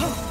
啊